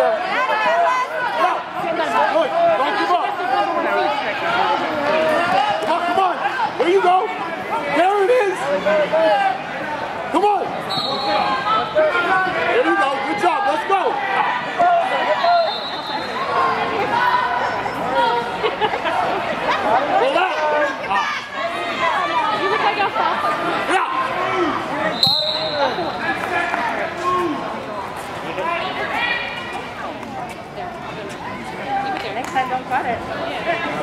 there. Good. Don't Time, don't cut it.